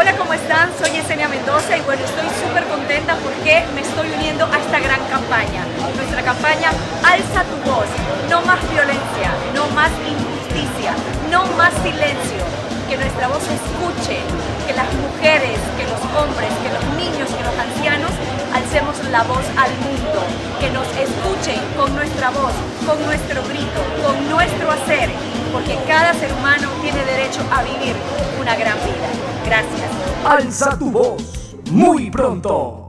Hola, ¿cómo están? Soy Yesenia Mendoza y bueno, estoy súper contenta porque me estoy uniendo a esta gran campaña. Nuestra campaña Alza tu voz, no más violencia, no más injusticia, no más silencio. Que nuestra voz escuche, que las mujeres, que los hombres, que los niños, que los ancianos alcemos la voz al mundo, que nos escuchen con nuestra voz, con nuestro grito, con nuestro hacer, porque cada ser humano tiene derecho a vivir una gran vida. Gracias. Alza tu voz. Muy pronto.